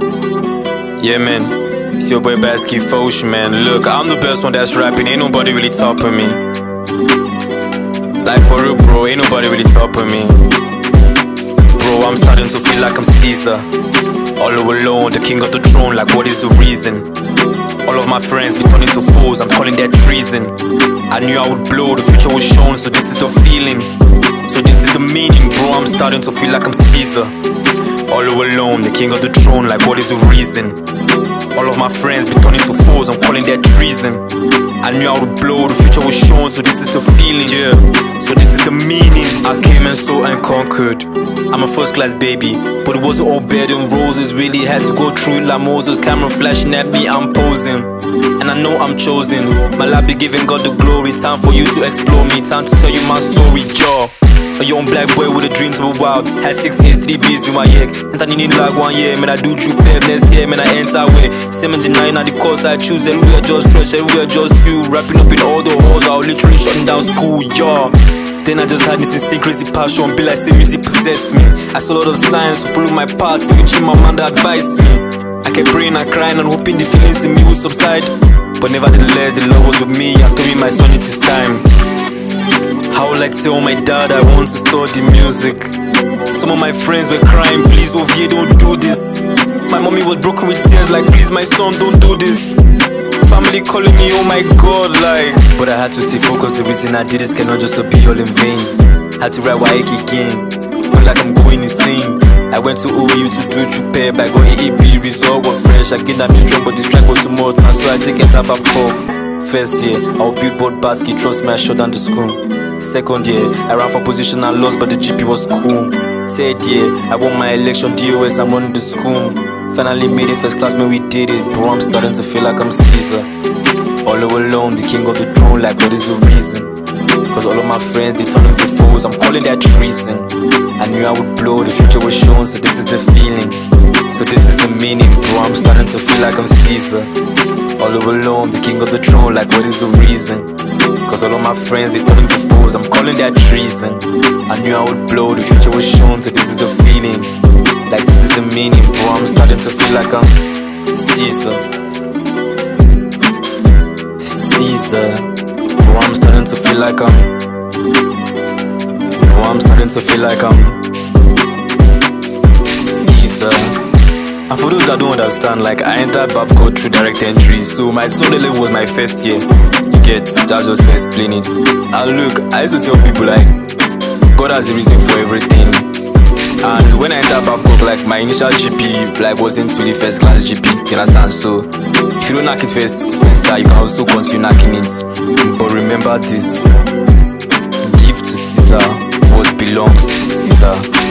Yeah, man. It's your boy Baskii Fosh, man. Look, I'm the best one that's rapping. Ain't nobody really topping me. Like for real, bro. Ain't nobody really topping me. Bro, I'm starting to feel like I'm Caesar. All alone, the king of the throne. Like, what is the reason? All of my friends be turning to foes. I'm calling that treason. I knew I would blow. The future was shown, so this is the feeling. So this is the meaning, bro. I'm starting to feel like I'm Caesar. All alone, the king of the throne. Like, what is the reason? All of my friends be turning to foes, I'm calling that treason. I knew I would blow, the future was shown, so this is the feeling. Yeah, so this is the meaning. I came and saw and conquered. I'm a first class baby, but it wasn't all bed and roses. Really had to go through it like Moses. Camera flashing at me, I'm posing. And I know I'm chosen. My life be giving God the glory. Time for you to explore me, time to tell you my story, jaw. A young black boy with the dreams were wild. Had six A's, three in my head. And I need like one year, man. I do true pep next year, man. I enter way. 79 are the course I choose. Everywhere just fresh, everywhere just few. Rapping up in all the halls, I was literally shutting down school, yeah. Then I just had this insane crazy passion, be like say music possess me. I saw a lot of signs to follow my path, which my man advised me. I kept praying and crying and hoping the feelings in me would subside. But nevertheless, the Lord was with me and told me my son it is time. I like tell oh, my dad I want to study music. Some of my friends were crying, please, Ovie, don't do this. My mommy was broken with tears, like, please, my son, don't do this. Family calling me, oh my god, like. But I had to stay focused, the reason I did this cannot just be all in vain. Had to write Waik again, feel like I'm going insane. I went to OU to do prepare, I got AEP, result was fresh. I get that new strong, but this track was too much, now so I take it up, up, First year, I will build board basket, trust me, I shut down the school. Second year, I ran for position and lost, but the GP was cool. Third year, I won my election DOS, I'm on the school. Finally made it first class, man, we did it. Bro, I'm starting to feel like I'm Caesar. All alone, the king of the throne, like what is the reason? Cause all of my friends, they turn into foes, I'm calling that treason. I knew I would blow, the future was shown, so this is the feeling. So this is the meaning, bro, I'm starting to feel like I'm Caesar. All alone, the king of the throne, like what is the reason? Cause all of my friends, they turn into foes, I'm calling that treason. I knew I would blow, the future was shown, so this is the feeling. Like this is the meaning, bro, I'm starting to feel like I'm Caesar. Caesar. Bro, I'm starting to feel like I'm. Bro, I'm starting to feel like I'm. Caesar. And for those that don't understand, like I entered Babcock through direct entry, so my Tone level was my first year. You get, that's just to explain it. And look, I used to tell people like, God has a reason for everything. And when I entered Babcock, like my initial GP like wasn't really first class GP, you understand? So if you don't knock it first semester, you can also continue knocking it. But remember this give to Caesar what belongs to Caesar.